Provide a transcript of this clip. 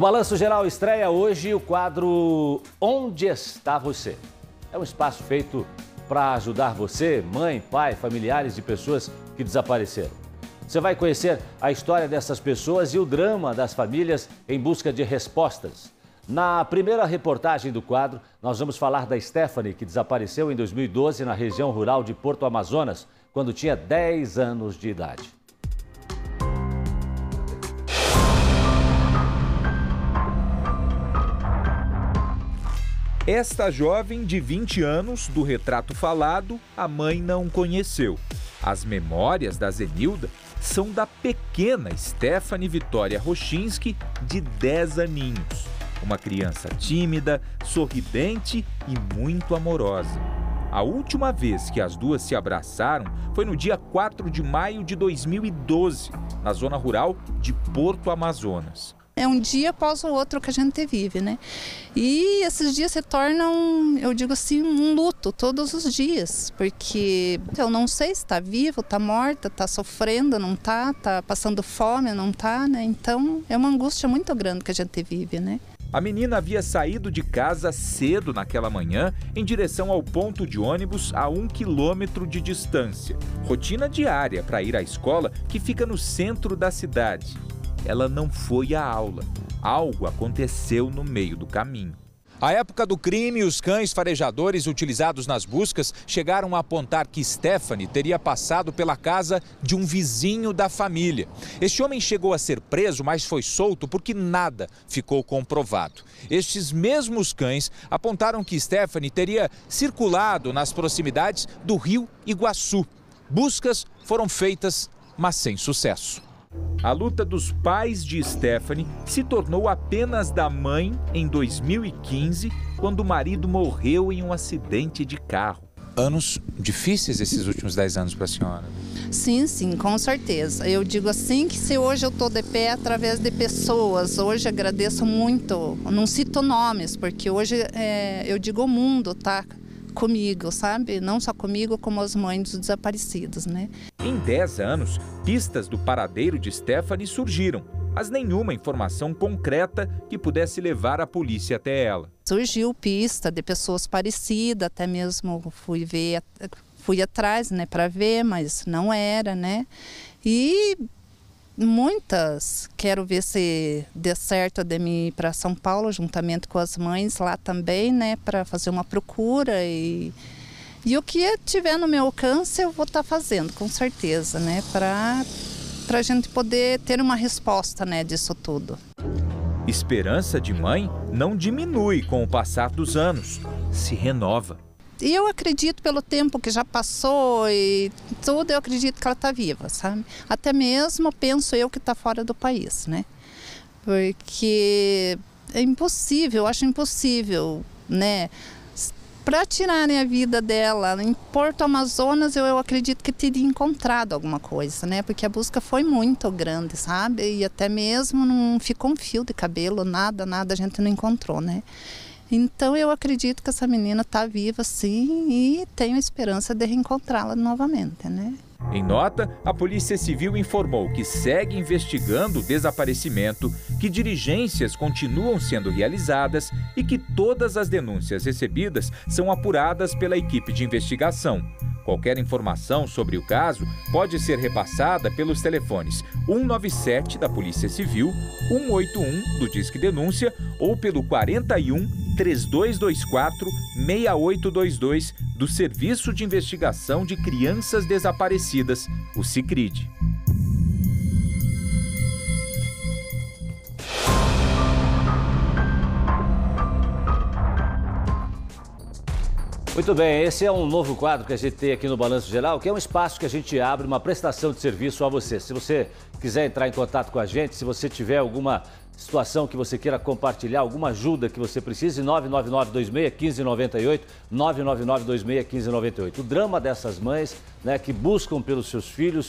O Balanço Geral estreia hoje o quadro Onde Está Você? É um espaço feito para ajudar você, mãe, pai, familiares de pessoas que desapareceram. Você vai conhecer a história dessas pessoas e o drama das famílias em busca de respostas. Na primeira reportagem do quadro, nós vamos falar da Stephanie, que desapareceu em 2012 na região rural de Porto Amazonas, quando tinha 10 anos de idade. Esta jovem de 20 anos, do retrato falado, a mãe não conheceu. As memórias da Zenilda são da pequena Stephanie Vitória Rochinski, de 10 aninhos. Uma criança tímida, sorridente e muito amorosa. A última vez que as duas se abraçaram foi no dia 4 de maio de 2012, na zona rural de Porto Amazonas é um dia após o outro que a gente vive, né? E esses dias se tornam, eu digo assim, um luto todos os dias, porque eu não sei se está vivo, está morta, está sofrendo, não está, está passando fome, não está, né? Então é uma angústia muito grande que a gente vive, né? A menina havia saído de casa cedo naquela manhã em direção ao ponto de ônibus a um quilômetro de distância. Rotina diária para ir à escola que fica no centro da cidade ela não foi à aula. Algo aconteceu no meio do caminho. À época do crime, os cães farejadores utilizados nas buscas chegaram a apontar que Stephanie teria passado pela casa de um vizinho da família. Este homem chegou a ser preso, mas foi solto porque nada ficou comprovado. Estes mesmos cães apontaram que Stephanie teria circulado nas proximidades do rio Iguaçu. Buscas foram feitas, mas sem sucesso. A luta dos pais de Stephanie se tornou apenas da mãe em 2015, quando o marido morreu em um acidente de carro. Anos difíceis esses últimos 10 anos para a senhora. Sim, sim, com certeza. Eu digo assim que se hoje eu estou de pé através de pessoas, hoje agradeço muito. Não cito nomes, porque hoje é, eu digo o mundo, tá? Comigo, sabe? Não só comigo, como as mães dos desaparecidos, né? Em 10 anos, pistas do paradeiro de Stephanie surgiram, mas nenhuma informação concreta que pudesse levar a polícia até ela. Surgiu pista de pessoas parecidas, até mesmo fui ver, fui atrás, né, para ver, mas não era, né? E muitas. Quero ver se dê certo de mim ir para São Paulo, juntamente com as mães lá também, né, para fazer uma procura e e o que tiver no meu alcance eu vou estar tá fazendo, com certeza, né, para para a gente poder ter uma resposta, né, disso tudo. Esperança de mãe não diminui com o passar dos anos, se renova. E eu acredito pelo tempo que já passou e tudo, eu acredito que ela está viva, sabe? Até mesmo penso eu que está fora do país, né? Porque é impossível, eu acho impossível, né? Para tirarem a vida dela em Porto Amazonas, eu, eu acredito que teria encontrado alguma coisa, né? Porque a busca foi muito grande, sabe? E até mesmo não ficou um fio de cabelo, nada, nada a gente não encontrou, né? Então eu acredito que essa menina está viva sim e tenho esperança de reencontrá-la novamente, né? Em nota, a Polícia Civil informou que segue investigando o desaparecimento, que diligências continuam sendo realizadas e que todas as denúncias recebidas são apuradas pela equipe de investigação. Qualquer informação sobre o caso pode ser repassada pelos telefones 197 da Polícia Civil, 181 do Disque Denúncia ou pelo 41 3224 6822 do Serviço de Investigação de Crianças Desaparecidas, o CICRID. Muito bem, esse é um novo quadro que a gente tem aqui no Balanço Geral, que é um espaço que a gente abre uma prestação de serviço a você. Se você quiser entrar em contato com a gente, se você tiver alguma situação que você queira compartilhar, alguma ajuda que você precise, 999-26-1598, 999-26-1598. O drama dessas mães né, que buscam pelos seus filhos